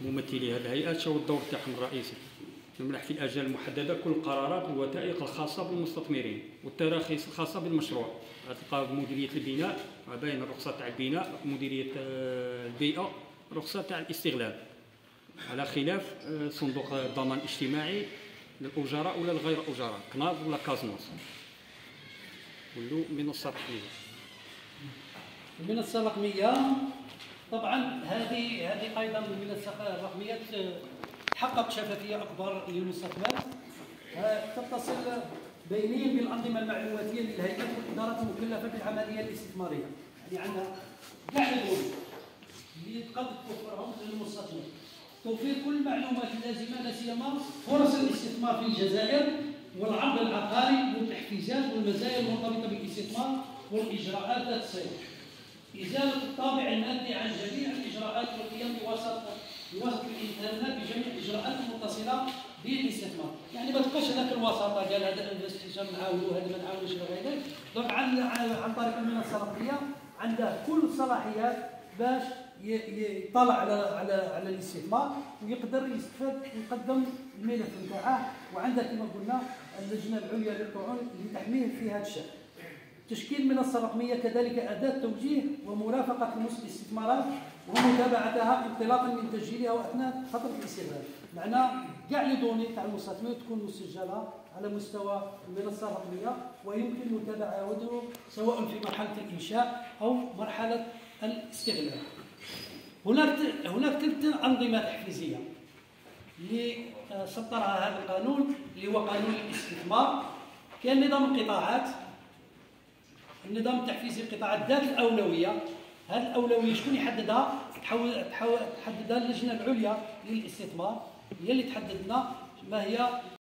ممثلي هذه الهيئات شو الدور تاعهم الرئيسي؟ يمنح في الاجال المحددة كل القرارات والوثائق الخاصة بالمستثمرين والتراخيص الخاصة بالمشروع. تلقى مديرية البناء بين الرخصة تاع البناء مديرية آه، البيئة رخصة تاع الاستغلال. على خلاف آه، صندوق الضمان الاجتماعي للأجراء ولا الغير أجراء كناز ولا كازنوس. كله منصه رقميه المنصه الرقميه طبعا هذه هذه أيضا من المنصه الرقميه تحقق شفافية أكبر للمستقبل تتصل بينيا بالأنظمة المعلوماتية للهيئات والادارات المكلفة بالعملية الاستثمارية. يعني عندها كاع اللي تقدر توفرهم للمستثمر توفير كل المعلومات اللازمة لا سيما فرص الاستثمار في الجزائر والعرض العقاري والتحفيزات والمزايا المرتبطة بالاستثمار والإجراءات ذات الصله إزالة الطابع المادي عن جميع الإجراءات والقيام بوسط بوسط الانترنت بجميع الإجراءات المتصلة بالاستثمار. يعني ما تبقاش هذاك الوساطة قال هذا ال investisseur نعاونوا هذا ما نعاونوش إلى غير ذلك donc عن عن طريق المنصه الرقميه عندها كل الصلاحيات باش يطلع على على على الاستثمار ويقدر يستفاد ويقدم الملف نتاعه. وعندها كما قلنا اللجنة العليا للطعون لتحميه في هذا الشأن. تشكيل منصة رقمية كذلك أداة توجيه ومرافقة الاستثمارات ومتابعتها انطلاقا من تسجيلها وأثناء فترة الاستغلال. معناه كاع لي دوني تاع المستثمر تكون مسجلة على مستوى المنصه الرقميه ويمكن متابعتها سواء في مرحلة الإنشاء أو مرحلة الاستغلال. هناك هناك ثلاث أنظمة تحفيزية اللي سطرها هذا القانون اللي هو قانون الاستثمار. كان نظام القطاعات النظام التحفيزي القطاعات ذات الأولوية. هذه الأولوية شكون يحددها؟ تحول تحددها اللجنة العليا للاستثمار. هي اللي تحدد لنا ما هي